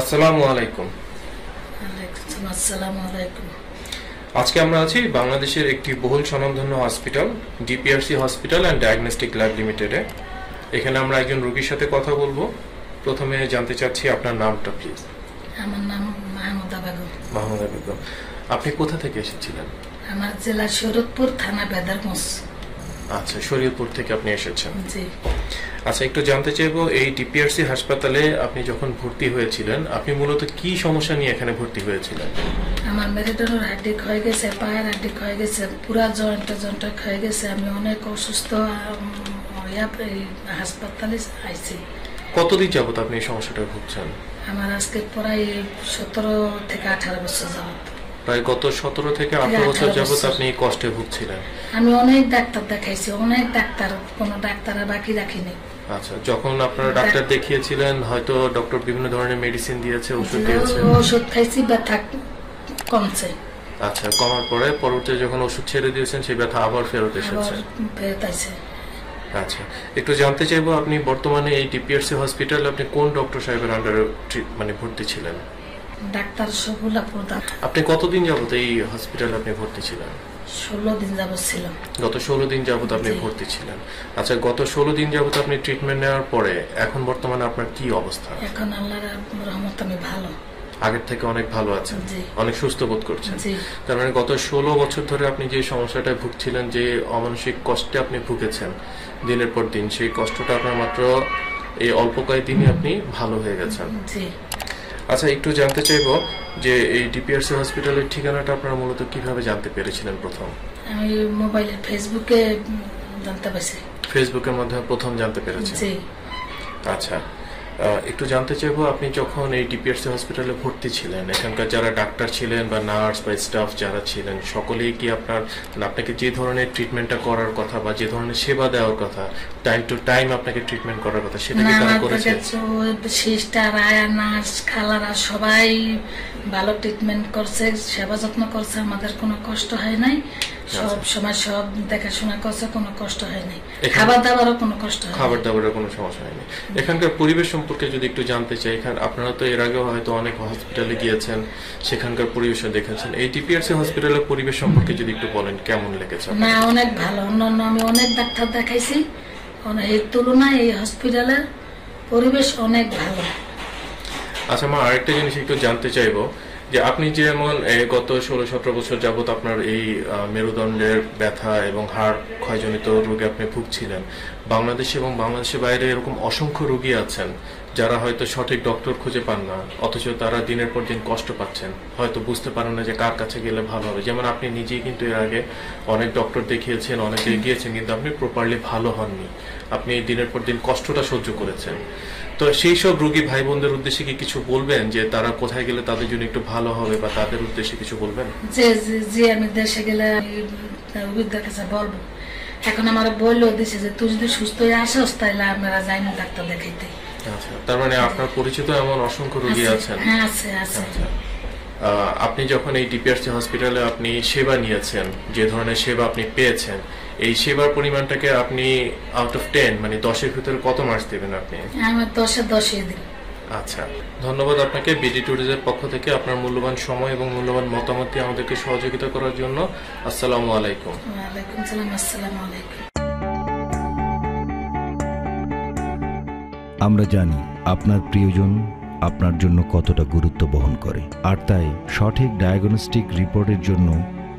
আসসালামু আলাইকুম। আসসালামু আলাইকুম আজকে আমরা আছি বাংলাদেশের একটি বহুল স্বনামধন্য hospital DPRC hospital and diagnostic lab লিমিটেডে এখানে আমরা একজন রোগীর সাথে কথা বলব। প্রথমে জানতে চাচ্ছি আপনার নামটা প্লিজ আমার নাম মাহমুদা বেগম মাহমুদা বেগম আপনি কোথা থেকে এসেছিলেন? আমার জেলা শরৎপুর থানা বেদারগঞ্জ। আচ্ছা শরীয়তপুর থেকে আপনি এসেছেন। জি। আচ্ছা একটু জানতে চাইব এই ডিপিআরসি হাসপাতালে আপনি যখন ভর্তি হয়েছিলেন আপনি মূলত কি সমস্যা নিয়ে এখানে ভর্তি হয়েছিলেন? আমার মেরুদণ্ডের হাড্ডি ক্ষয়ে গেছে পায়ের হাড্ডি ক্ষয়ে গেছে পুরা জয়েন্টে জয়েন্টে ক্ষয়ে গেছে আমি অনেক অসুস্থ হাসপাতালে আইছি। কতদিন যাবত আপনি এই সমস্যাটা ভুগছেন? আমার আজকে প্রায় সতেরো থেকে আঠারো বছর যাবত প্রায় গত সতেরো থেকে আঠারো বছর যাবত আপনি কষ্টে ভুগছিলেন। আমি অনেক ডাক্তার দেখাইছি অনেক ডাক্তার কোনো ডাক্তারের বাকি রাখিনি। আচ্ছা যখন আপনারা ডাক্তার দেখিয়েছিলেন হয়তো ডক্টর বিভিন্ন ধরনের মেডিসিন দিয়েছে ওষুধ দিয়েছে। ওষুধ খাইছি ব্যথা কমছে। আচ্ছা কমার পরে পরবর্তীতে যখন ওষুধ ছেড়ে দিয়েছেন সেই ব্যথা আবার ফেরত এসেছে। ফেরত আইছে। আচ্ছা একটু জানতে চাইব আপনি বর্তমানে এই ডিপিআরসি হসপিটালে আপনি কোন ডক্টর সাহেবের আন্ডারে মানে ভর্তি ছিলেন? ডাক্তার সবুলা প্রধান। আপনি কতদিন যাবত এই হসপিটালে আপনি ভর্তি ছিলেন? ষোলো দিন যাবত ছিল গত ষোলো দিন যাবত আপনি ভর্তি ছিলেন। আচ্ছা গত ষোলো দিন যাবত আপনি ট্রিটমেন্ট নেওয়ার পরে এখন বর্তমানে আপনার কি অবস্থা? এখন আল্লাহর রহমত আমি ভালো। আগের থেকে অনেক ভালো আছেন। অনেক সুস্থ বোধ করছেন। তার মানে গত ষোলো বছর ধরে আপনি যে সমস্যাটায় ভুগছিলেন যে অমানসিক কষ্টে আপনি ভুগেছেন দিনের পর দিন সেই কষ্টটা আপনার মাত্র এই অল্প কয়েকদিনই আপনি ভালো হয়ে গেছেন। আচ্ছা একটু জানতে চাইব যে এই ডিপিআরসি হসপিটালের ঠিকানাটা আপনারা মূলত কীভাবে জানতে পেরেছিলেন প্রথম? আমি মোবাইলে ফেসবুকে জানতে পারছি। ফেসবুকের মাধ্যমে প্রথম জানতে পেরেছি জি। আচ্ছা। একটু জানতে চাইব আপনি যখন এই ডিপিআরসি হসপিটালে ভর্তি ছিলেন এখানকার যারা ডাক্তার ছিলেন বা নার্স বা স্টাফ যারা ছিলেন সকলেই কি আপনার মানে আপনাকে যে ধরনের ট্রিটমেন্টটা করার কথা বা যে ধরনের সেবা দেওয়ার কথা টাইম টু টাইম আপনাকে ট্রিটমেন্ট করার কথা সেটা কি তারা করেছে? সিস্টার আয়া নার্স খালারা সবাই ভালো ট্রিটমেন্ট করছে সেবা যত্ন করছে আমাদের কোনো কষ্ট হয় নাই। সব আচ্ছা। সময় সব দেখাশোনা করছে কোনো কষ্ট হয় এখানে- খাবার দাবারও কোনো কষ্ট হয় খাবার নাই। দাবারের কোনো সমস্যা হয়নি এখানকার পরিবেশ সম্পর্কে যদি একটু জানতে চাই এখানে আপনারা তো এর আগেও হয়তো অনেক হসপিটালে গিয়েছেন সেখানকার পরিবেশও দেখেছেন। এই ডিপিআরসি হসপিটালের পরিবেশ সম্পর্কে যদি একটু বলেন কেমন লেগেছে না অনেক ভালো। অন্যান্য আমি অনেক ডাক্তার দেখাইছি। এর তুলনায় এই হসপিটালের পরিবেশ অনেক ভালো। আচ্ছা মা আরেকটা জিনিস একটু জানতে চাইব। যে আপনি যেমন গত ষোলো সতেরো বছর যাবত আপনার এই মেরুদণ্ডের ব্যথা এবং হাড় ক্ষয়জনিত রোগে আপনি ভুগছিলেন। বাংলাদেশে এবং বাংলাদেশের বাইরে এরকম অসংখ্য রোগী আছেন, যারা হয়তো সঠিক ডক্টর খুঁজে পান না, অথচ তারা দিনের পর দিন কষ্ট পাচ্ছেন। হয়তো বুঝতে পারেন না যে কার কাছে গেলে ভালো হবে। যেমন আপনি নিজেই কিন্তু এর আগে অনেক ডক্টর দেখিয়েছেন, অনেক গিয়েছেন, কিন্তু আপনি প্রপারলি ভালো হননি। আপনি দিনের পর দিন কষ্টটা সহ্য করেছেন। তো সেই সব রোগী ভাই বোনদের উদ্দেশ্যে কি কিছু বলবেন যে তারা কোথায় গেলে তাদের জন্য একটু ভালো হবে বা তাদের উদ্দেশ্যে কিছু বলবেন? যে, যে- আমি দেশে গেলে রোগীদের কাছে বলব। এখন আমার বললেও দিছে যে তুই যদি সুস্থ হয়ে আসস তাহলে আমরা যাইনি ডাক্তার দেখাইতে। আচ্ছা তার মানে আপনার পরিচিত এমন অসংখ্য রোগী আছেন। হ্যাঁ আছে আছে। আচ্ছা। আপনি যখন এই ডিপিআরসি হসপিটালে আপনি সেবা নিয়েছেন যে ধরনের সেবা আপনি পেয়েছেন এই সেবার পরিমাণটাকে আপনি আউট অফ টেন মানে দশের ভিতরে কত মার্কস দেবেন আপনি? আমি দশে দশে দিই। আচ্ছা ধন্যবাদ আপনাকে। বিডি ট্যুরিজের পক্ষ থেকে আপনার মূল্যবান সময় এবং মূল্যবান মতামত দিয়ে আমাদেরকে সহযোগিতা করার জন্য। আসসালামু আলাইকুম। ওয়ালাইকুম সালাম আসসালামু আলাইকুম। আমরা জানি আপনার প্রিয়জন আপনার জন্য কতটা গুরুত্ব বহন করে। আর তাই সঠিক ডায়াগনস্টিক রিপোর্টের জন্য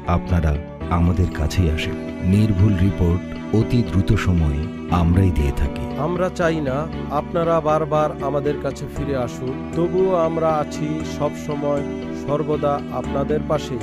আপনারা আমাদের কাছেই আসে। নির্ভুল রিপোর্ট অতি দ্রুত সময়ে আমরাই দিয়ে থাকি। আমরা চাই না আপনারা বারবার আমাদের কাছে ফিরে আসুন, তবুও আমরা আছি সব সময় সর্বদা আপনাদের পাশে